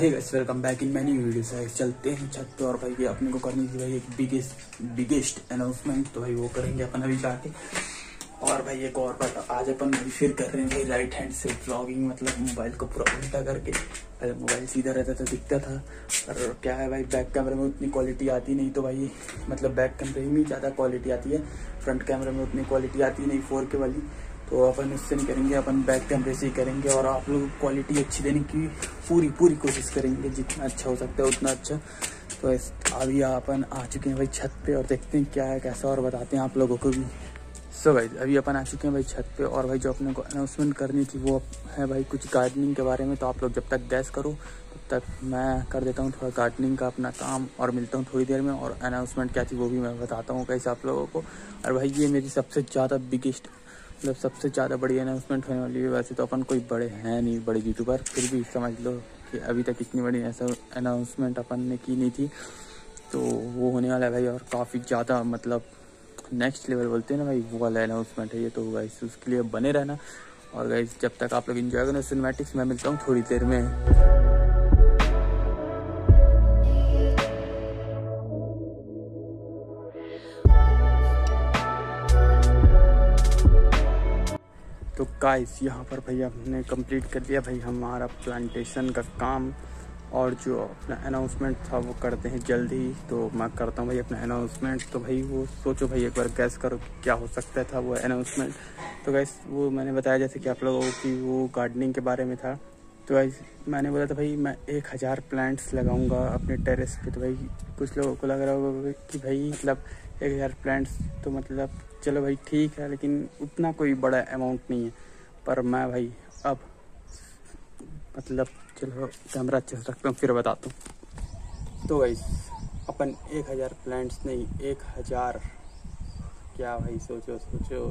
Hey welcome back in many video से चलते हैं छत पे और भाई ये अपने को करनी थी भाई एक बिगेस्ट बिगेस्ट अनाउंसमेंट तो भाई वो करेंगे अपन अभी जाके। और भाई एक और बात, आज अपन फिर कर रहे हैं भाई राइट हैंड से ब्लॉगिंग मतलब मोबाइल को पूरा उल्टा करके। पहले मोबाइल सीधा रहता था, दिखता था। और क्या है भाई बैक कैमरे में उतनी क्वालिटी आती नहीं तो भाई मतलब बैक कैमरे में ज़्यादा क्वालिटी आती है। फ्रंट कैमरे में उतनी क्वालिटी आती नहीं फोर के वाली। तो अपन उससे नहीं करेंगे, अपन बैक कैमरे से ही करेंगे और आप लोग क्वालिटी अच्छी देने की पूरी पूरी कोशिश करेंगे, जितना अच्छा हो सकता है उतना अच्छा। तो अभी अपन आ चुके हैं भाई छत पे और देखते हैं क्या है, कैसा और बताते हैं आप लोगों को भी। सो भाई अभी अपन आ चुके हैं भाई छत पे और भाई जो अपने को अनाउंसमेंट करनी थी वो है भाई कुछ गार्डनिंग के बारे में तो आप लोग जब तक गैस करो, तब तक मैं कर देता हूँ थोड़ा गार्डनिंग का अपना काम और मिलता हूँ थोड़ी देर में और अनाउंसमेंट क्या थी वो भी मैं बताता हूँ कैसे आप लोगों को। और भाई ये मेरी सबसे ज़्यादा बिगेस्ट मतलब सबसे ज़्यादा बड़ी अनाउंसमेंट होने वाली है। वैसे तो अपन कोई बड़े हैं नहीं, बड़े यूट्यूबर फिर भी समझ लो कि अभी तक इतनी बड़ी ऐसा अनाउंसमेंट अपन ने की नहीं थी। तो वो होने वाला है भाई और काफ़ी ज़्यादा मतलब नेक्स्ट लेवल बोलते हैं ना भाई, वो वाला अनाउंसमेंट है ये तो गाइस उसके लिए बने रहना। और गाइस जब तक आप लोग इन्जॉय करें सिनेमेटिक्स मैं मिलता हूँ थोड़ी देर में। गाइस यहाँ पर भैया हमने कंप्लीट कर दिया भाई हमारा प्लांटेशन का काम और जो अपना अनाउंसमेंट था वो करते हैं जल्दी। तो मैं करता हूँ भाई अपना अनाउंसमेंट तो भाई वो सोचो भाई एक बार गैस करो क्या हो सकता था वो अनाउंसमेंट तो गैस वो मैंने बताया जैसे कि आप लोगों की वो गार्डनिंग के बारे में था। तो गैस मैंने बोला था भाई मैं एक हज़ार प्लांट्स लगाऊँगा अपने टेरेस पे। तो भाई कुछ लोगों को लग रहा होगा कि भाई मतलब एक हज़ार प्लांट्स तो मतलब चलो भाई ठीक है, लेकिन उतना कोई बड़ा अमाउंट नहीं है। पर मैं भाई अब मतलब चलो कैमरा अच्छे से रखता हूँ, फिर बताता हूँ। तो भाई अपन एक हज़ार प्लांट्स नहीं, एक हज़ार। क्या भाई, सोचो सोचो,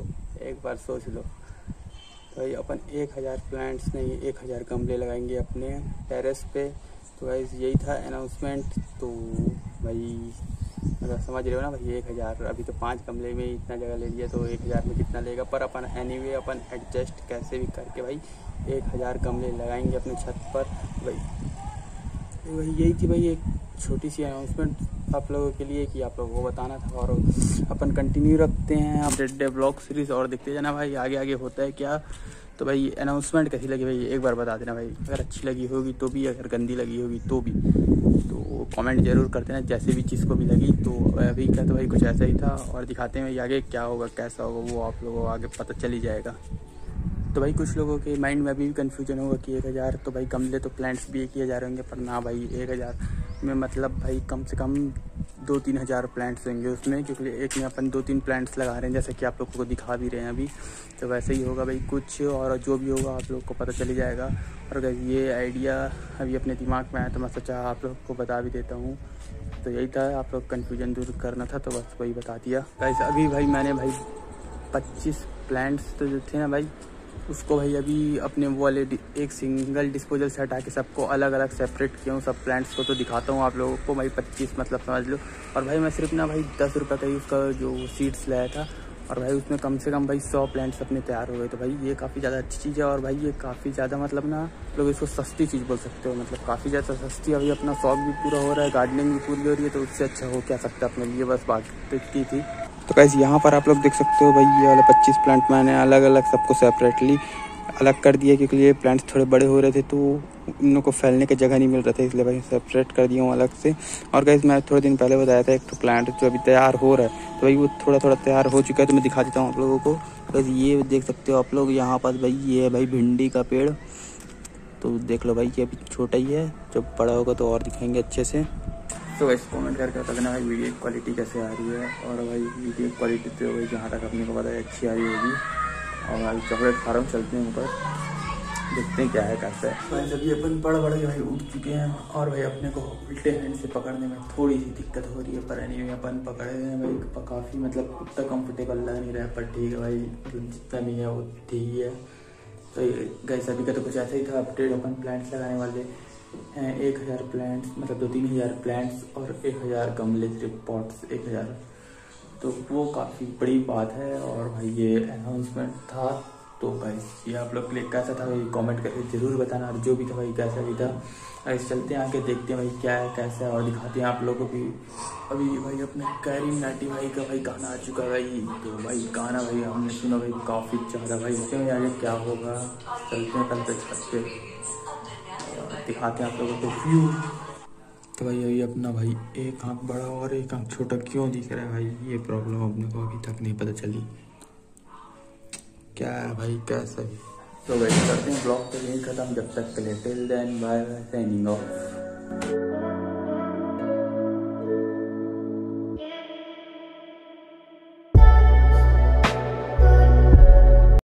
एक बार सोच लो। तो भाई अपन एक हज़ार प्लांट्स नहीं, एक हज़ार गमले लगाएँगे अपने टेरेस पे। तो भाई यही था अनाउंसमेंट तो भाई मतलब समझ रहे हो ना भाई, एक हज़ार, अभी तो पाँच गमले में इतना जगह ले लिया तो एक हज़ार में कितना लेगा? पर अपन एनी वे अपन एडजस्ट कैसे भी करके भाई, एक हज़ार गमले लगाएँगे अपने छत पर, भाई। तो वही यही थी भाई एक छोटी सी अनाउंसमेंट आप लोगों के लिए कि आप लोगों को बताना था, और अपन कंटिन्यू रखते हैं अपडेट डे ब्लॉग सीरीज़ और देखते जाना भाई आगे आगे होता है क्या? तो भाई अनाउंसमेंट कैसी लगी भाई? एक बार बता देना भाई। अगर अच्छी लगी होगी तो भी, अगर गंदी लगी होगी तो भी। तो कमेंट ज़रूर कर देना, जैसे भी चीज़ को भी लगी। तो अभी का तो भाई, कुछ ऐसा ही था और दिखाते हैं भाई आगे क्या होगा, कैसा होगा, वो आप लोगों को आगे पता चल ही जाएगा। तो भाई कुछ लोगों के माइंड में अभी भी कन्फ्यूज़न होगा कि एक हज़ार तो भाई गमले तो प्लांट्स भी किए जा रहे होंगे, पर ना भाई, एक हज़ार। में मतलब भाई कम से कम दो तीन हज़ार प्लांट्स होंगे उसमें, क्योंकि एक में अपन दो तीन प्लांट्स लगा रहे हैं, जैसे कि आप लोग को दिखा भी रहे हैं अभी। तो वैसे ही होगा भाई कुछ, और जो भी होगा आप लोग को पता चल जाएगा। और अगर ये आइडिया अभी अपने दिमाग में आया तो मैं सोचा आप लोग को बता भी देता हूँ। तो यही था, आप लोग कन्फ्यूज़न दूर करना था तो बस वही बता दिया। वैसे अभी भाई मैंने भाई पच्चीस प्लांट्स तो जो थे ना भाई उसको भाई अभी अपने वो वाले एक सिंगल डिस्पोजल से हटा के सबको अलग अलग सेपरेट किया हूँ, सब प्लांट्स को तो दिखाता हूँ आप लोगों को। भाई पच्चीस मतलब समझ लो। और भाई मैं सिर्फ़ ना भाई दस रुपये का ही उसका जो सीड्स लाया था, और भाई उसमें कम से कम भाई सौ प्लांट्स अपने तैयार हो गए। तो भाई ये काफ़ी ज़्यादा अच्छी चीज़ है, और भाई ये काफ़ी ज़्यादा मतलब ना लोग इसको सस्ती चीज़ बोल सकते हो। मतलब काफ़ी ज़्यादा सस्ती, अभी अपना शौक भी पूरा हो रहा है गार्डनिंग भी पूरी हो रही है तो उससे अच्छा हो क्या सकता है अपने लिए? बस बात की थी। तो कैसे यहाँ पर आप लोग देख सकते हो भाई, ये वाला पच्चीस प्लांट मैंने अलग अलग सबको सेपरेटली अलग कर दिया क्योंकि ये प्लांट्स थोड़े बड़े हो रहे थे तो उन को फैलने की जगह नहीं मिल रहा था, इसलिए भाई सेपरेट कर दिया हूँ अलग से। और गैस मैं थोड़े दिन पहले बताया था, एक तो प्लांट जो अभी तैयार हो रहा है तो भाई वो थोड़ा थोड़ा तैयार हो चुका है तो मैं दिखा देता हूँ आप लोगों को। बस ये देख सकते हो आप लोग, यहाँ पर भाई ये है भाई भिंडी का पेड़। तो देख लो भाई, ये अभी छोटा ही है, जब बड़ा होगा तो और दिखाएँगे अच्छे से। तो वैसे कमेंट करके बता देना भाई वीडियो क्वालिटी कैसे आ रही है और भाई वीडियो क्वालिटी तो भाई जहाँ तक अपने को पता है अच्छी आ रही होगी। और भाई चॉकलेट खा रहा हूँ, चलते हैं ऊपर। देखते हैं क्या है, कैसा है। भाई अभी अपन बड़े बड़े भाई उठ चुके हैं और भाई अपने को उल्टे हैंड से पकड़ने में थोड़ी सी दिक्कत हो रही है, पर नहीं अपन पकड़े हैं भाई। काफ़ी मतलब उतना कंफर्टेबल लग नहीं रहा है, पर ठीक है भाई जितना भी है वो ठीक है तो गैस अभी का तो कुछ ऐसा ही था अपडेट अपन प्लांट्स लगाने वाले। एक हज़ार प्लांट्स मतलब दो तीन हज़ार प्लांट्स और एक हज़ार गमले सिर्फ़ पॉट्स एक हज़ार। तो वो काफ़ी बड़ी बात है और भाई ये अनाउंसमेंट था। तो गाइस ये आप लोग के लिए कैसा था भाई कमेंट करके ज़रूर बताना और जो भी था भाई, कैसा भी था। ऐसे चलते हैं आके देखते हैं भाई क्या है, कैसा है और दिखाते हैं आप लोगों को भी। अभी भाई अपने कैरी नाटी भाई का भाई गाना आ चुका है भाई। तो भाई गाना भाई, हमने सुना भाई काफ़ी ज़्यादा भाई। उससे में आगे, क्या होगा? चलते हैं, कल तक पे दिखाते हैं आप लोगों को व्यू तो भाई अभी अपना भाई एक आँख बड़ा और एक आँख छोटा क्यों दिख रहा है भाई? ये प्रॉब्लम अपने को अभी तक नहीं पता चली। क्या है भाई कैसा है? तो वेट करते हैं ब्लॉग तो यही खत्म जब तक के लिए till then bye bye signing off